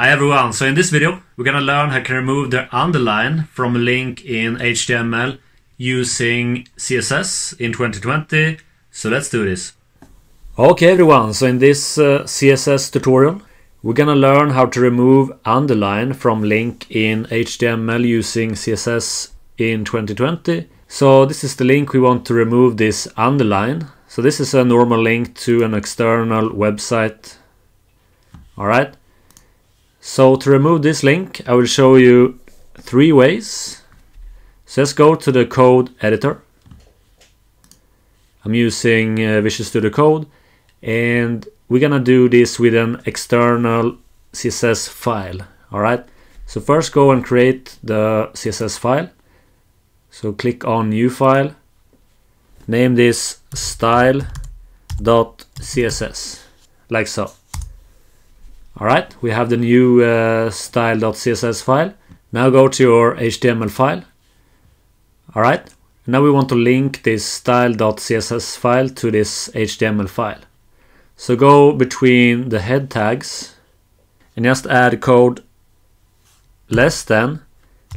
Hi everyone, so in this video we're gonna learn how to remove the underline from a link in HTML using CSS in 2020. So let's do this. Okay everyone, so in this uh, CSS tutorial we're gonna learn how to remove underline from link in HTML using CSS in 2020. So this is the link we want to remove this underline. So this is a normal link to an external website. Alright. So to remove this link, I will show you three ways. So let's go to the code editor. I'm using uh, Visual Studio Code and we're gonna do this with an external CSS file. Alright, so first go and create the CSS file. So click on new file, name this style.css, like so. Alright, we have the new uh, style.css file. Now go to your HTML file. Alright, now we want to link this style.css file to this HTML file. So go between the head tags and just add code less than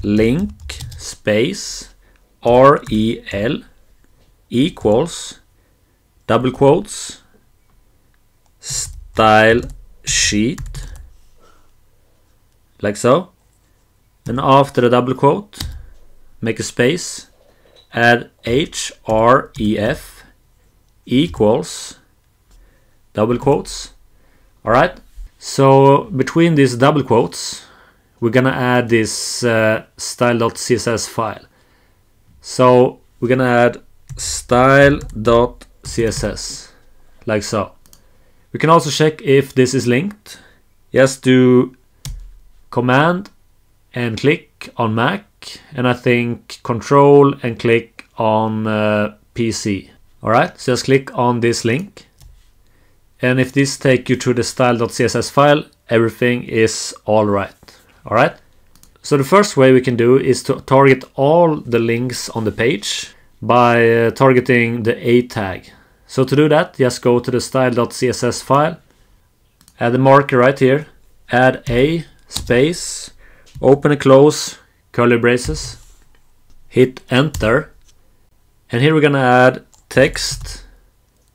link space rel equals double quotes style sheet like so. And after the double quote make a space add href equals double quotes. Alright? So between these double quotes we're gonna add this uh, style.css file. So we're gonna add style.css like so. We can also check if this is linked. Just do command and click on Mac and I think control and click on uh, PC. Alright, so just click on this link. And if this take you to the style.css file, everything is alright. Alright? So the first way we can do is to target all the links on the page by uh, targeting the A tag. So to do that, just go to the style.css file, add a marker right here, add a space, open and close curly braces, hit enter, and here we're gonna add text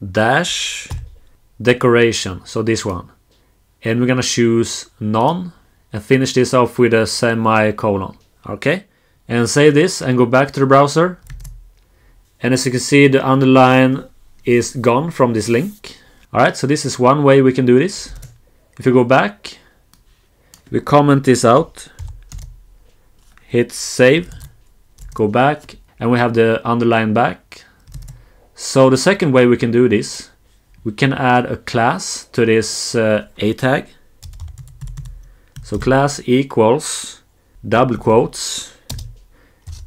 dash decoration, so this one. And we're gonna choose none and finish this off with a semicolon. Okay? And save this and go back to the browser. And as you can see, the underline is gone from this link. Alright, so this is one way we can do this. If you go back, we comment this out, hit save, go back, and we have the underline back. So the second way we can do this, we can add a class to this uh, A tag. So class equals double quotes.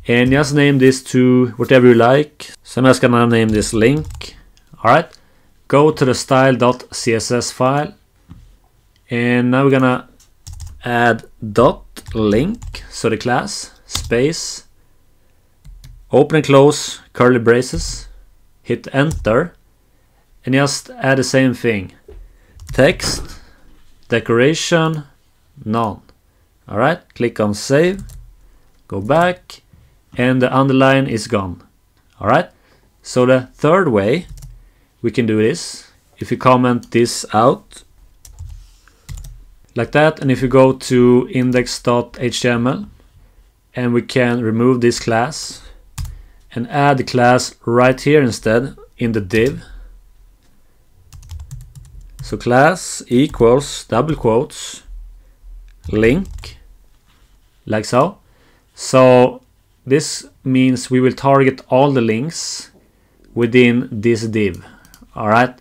And just name this to whatever you like. So I'm just gonna name this link. Alright, go to the style.css file. And now we're gonna add dot link, so the class, space, open and close curly braces, hit enter and just add the same thing. Text, decoration, none. Alright, click on save, go back and the underline is gone. Alright, so the third way we can do this. If you comment this out, like that, and if you go to index.html, and we can remove this class, and add the class right here instead, in the div. So class equals, double quotes, link, like so. So this means we will target all the links within this div all right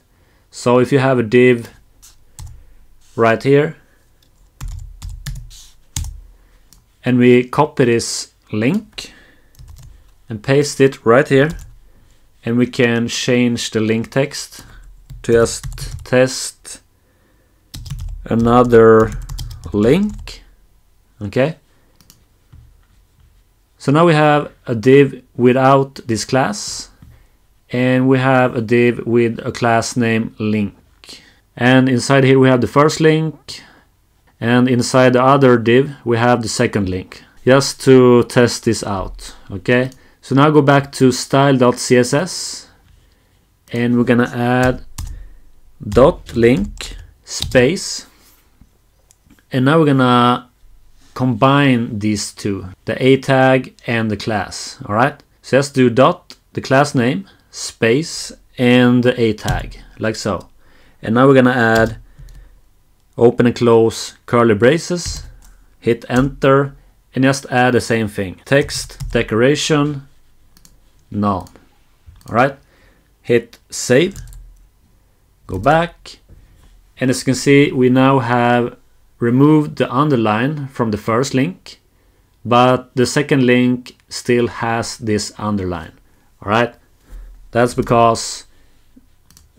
so if you have a div right here and we copy this link and paste it right here. And we can change the link text to just test another link. Okay. So now we have a div without this class. And we have a div with a class name link. And inside here we have the first link and inside the other div we have the second link. Just to test this out okay? So now go back to style.css and we're gonna add dot link space. And now we're gonna combine these two the a tag and the class all right? So let's do dot the class name space and the a tag like so. And now we're gonna add open and close curly braces. Hit enter and just add the same thing. Text decoration none. All right hit save. Go back. And as you can see we now have removed the underline from the first link but the second link still has this underline. All right that's because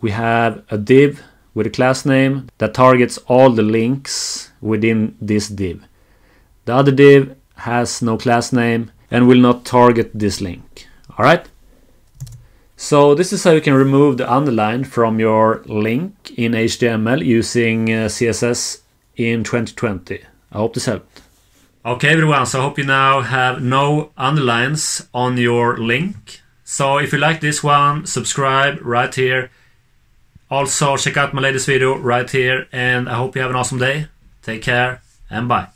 we have a div with a class name that targets all the links within this div the other div has no class name and will not target this link all right so this is how you can remove the underline from your link in HTML using uh, CSS in 2020. I hope this helped. Okay everyone, so I hope you now have no underlines on your link. So if you like this one, subscribe right here. Also check out my latest video right here and I hope you have an awesome day. Take care and bye.